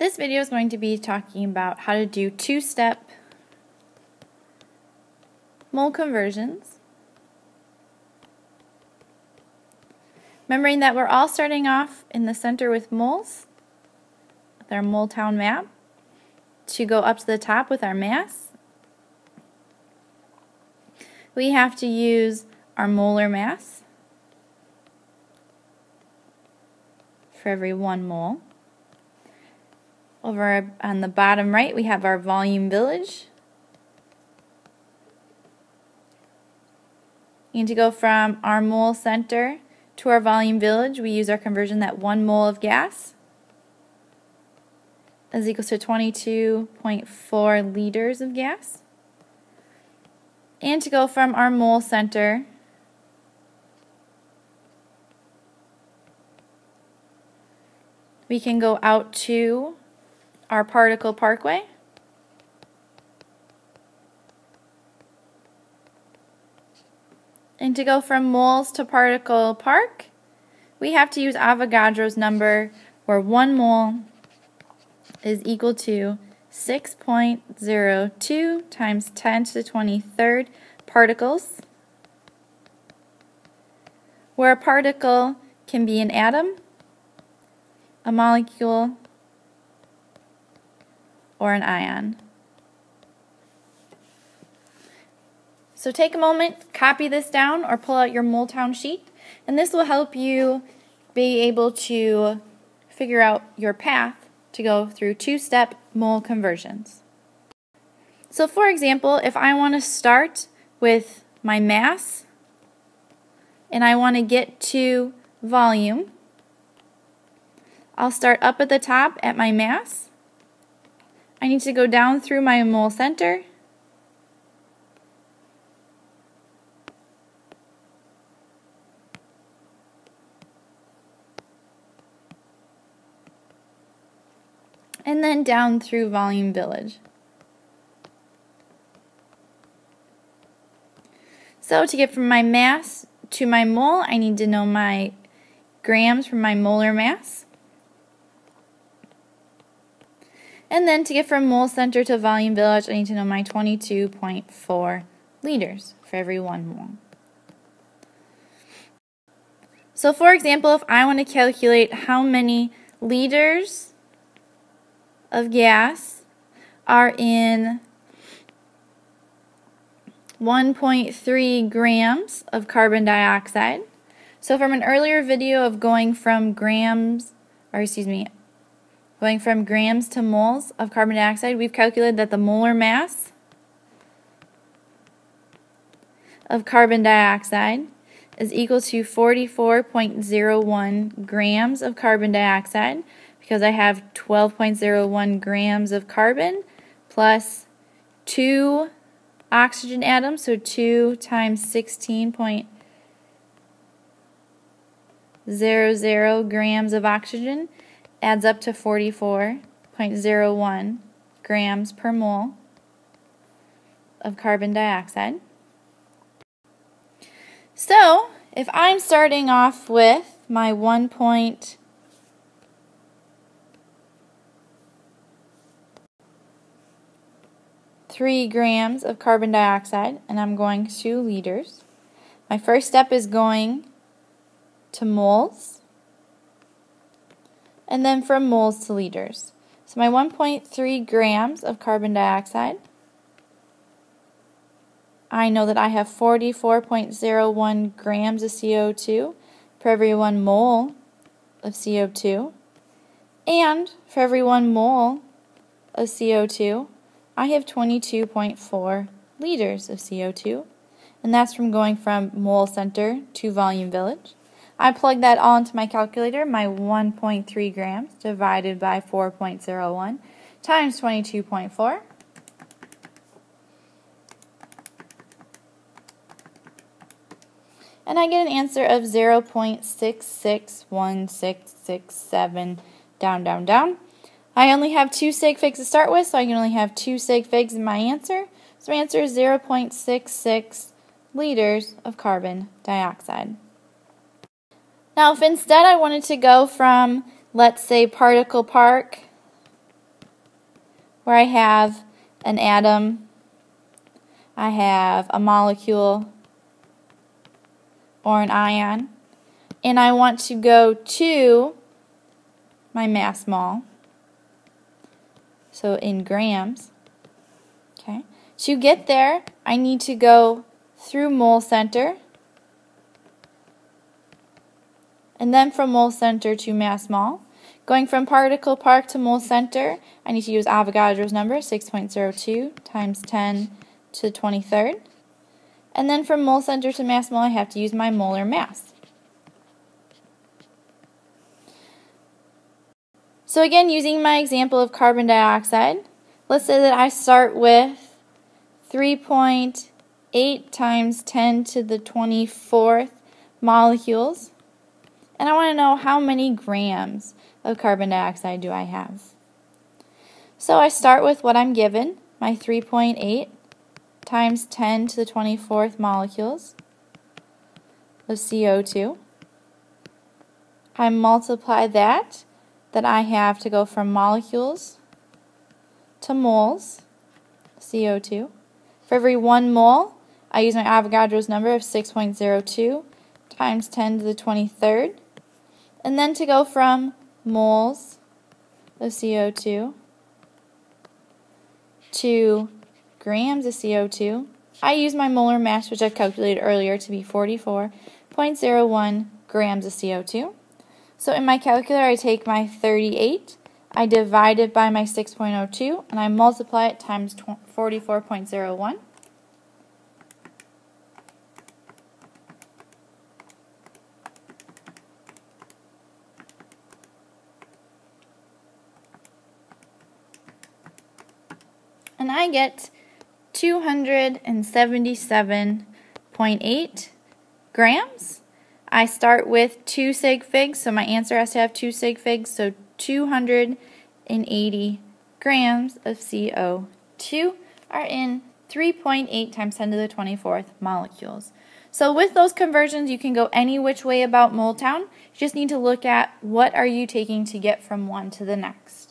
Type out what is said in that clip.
This video is going to be talking about how to do two-step mole conversions. Remembering that we're all starting off in the center with moles, with our mole town map, to go up to the top with our mass. We have to use our molar mass for every one mole. Over on the bottom right, we have our volume village. And to go from our mole center to our volume village, we use our conversion that one mole of gas is equals to 22.4 liters of gas. And to go from our mole center we can go out to our particle parkway. And to go from moles to particle park, we have to use Avogadro's number where one mole is equal to 6.02 times 10 to the 23rd particles, where a particle can be an atom, a molecule, or an ion. So take a moment, copy this down, or pull out your Moletown sheet, and this will help you be able to figure out your path to go through two-step mole conversions. So for example, if I want to start with my mass and I want to get to volume, I'll start up at the top at my mass I need to go down through my mole center. And then down through volume village. So to get from my mass to my mole, I need to know my grams from my molar mass. And then to get from mole center to volume village, I need to know my 22.4 liters for every one mole. So for example, if I want to calculate how many liters of gas are in 1.3 grams of carbon dioxide. So from an earlier video of going from grams, or excuse me, Going from grams to moles of carbon dioxide, we've calculated that the molar mass of carbon dioxide is equal to 44.01 grams of carbon dioxide because I have 12.01 grams of carbon plus 2 oxygen atoms, so 2 times 16.00 grams of oxygen adds up to 44.01 grams per mole of carbon dioxide. So, if I'm starting off with my 1.3 grams of carbon dioxide and I'm going to liters, my first step is going to moles and then from moles to liters. So my 1.3 grams of carbon dioxide, I know that I have 44.01 grams of CO2 for every one mole of CO2. And for every one mole of CO2, I have 22.4 liters of CO2. And that's from going from mole center to volume village. I plug that all into my calculator, my 1.3 grams divided by 4.01 times 22.4. And I get an answer of 0.661667 down, down, down. I only have two sig figs to start with, so I can only have two sig figs in my answer. So my answer is 0.66 liters of carbon dioxide. Now, if instead I wanted to go from, let's say, Particle Park where I have an atom, I have a molecule, or an ion, and I want to go to my mass mole, so in grams, okay, to get there, I need to go through mole center, and then from mole center to mass mole. Going from particle park to mole center, I need to use Avogadro's number, 6.02 times 10 to the 23rd. And then from mole center to mass mole, I have to use my molar mass. So again, using my example of carbon dioxide, let's say that I start with 3.8 times 10 to the 24th molecules. And I want to know how many grams of carbon dioxide do I have. So I start with what I'm given, my 3.8 times 10 to the 24th molecules of CO2. I multiply that, then I have to go from molecules to moles, CO2. For every one mole, I use my Avogadro's number of 6.02 times 10 to the 23rd. And then to go from moles of CO2 to grams of CO2, I use my molar mass, which I calculated earlier, to be 44.01 grams of CO2. So in my calculator, I take my 38, I divide it by my 6.02, and I multiply it times 44.01. and I get 277.8 grams. I start with 2 sig figs, so my answer has to have 2 sig figs, so 280 grams of CO2 are in 3.8 times 10 to the 24th molecules. So with those conversions, you can go any which way about Moletown. You just need to look at what are you taking to get from one to the next.